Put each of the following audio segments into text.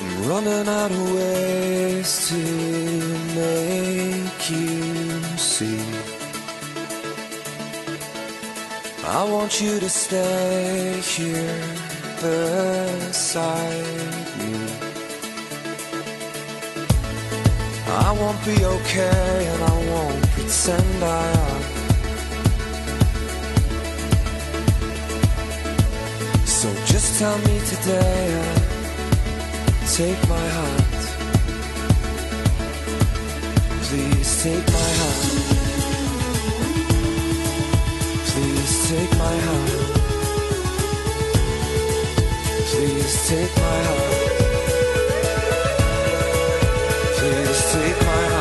I'm running out of ways to make you see. I want you to stay here beside me. I won't be okay and I won't pretend I am. So just tell me today take my heart. Please take my heart. Please take my heart. Please take my heart. Please take my hand.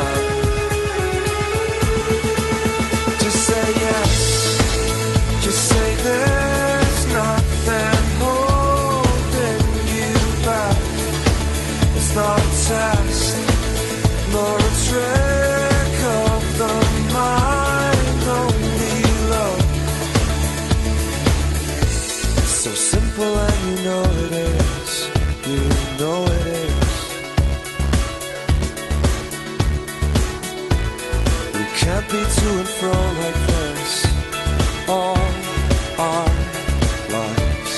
A trick of the mind, only love. So simple and you know it is. You know it is. We can't be to and fro like this all our lives.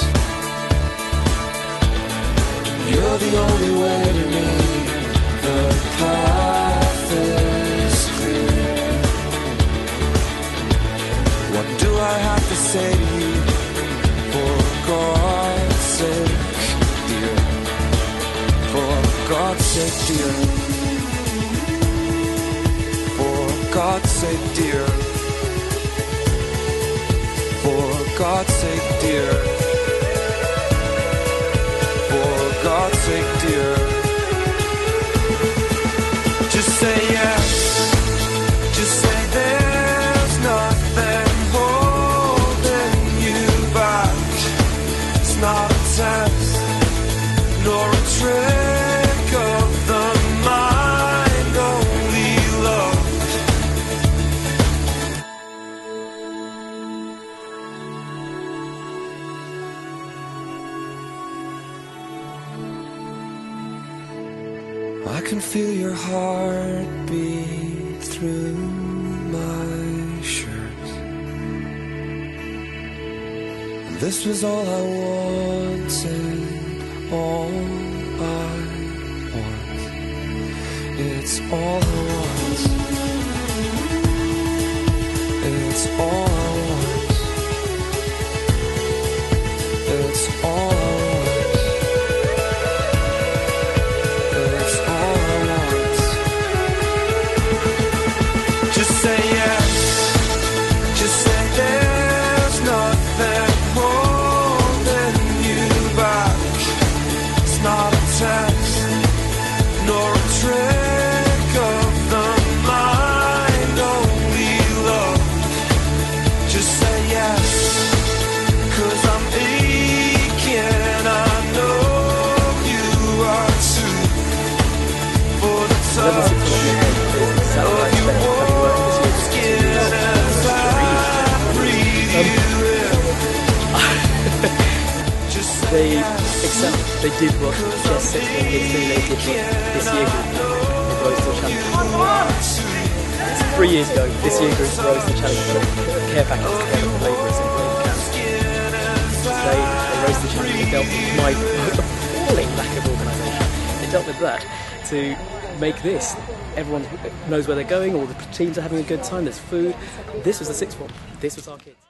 You're the only way sake, dear. For God's sake, dear. For God's sake, dear. For God's sake, dear. Just say yes. Just say there's nothing holding you back. It's not a test, nor a trick I can feel your heartbeat through my shirt. This was all I wanted, all I want. It's all I want. It's all I want. They did what said to them they did. They did what this year group rose to the challenge. Three years ago, this year group rose to the challenge of care packets together for labourers in Plain Camp. Today, they rose to the challenge and dealt with my appalling lack of organisation. They dealt with that to make this. Everyone knows where they're going, all the teams are having a good time, there's food. This was the sixth one. This was our kids.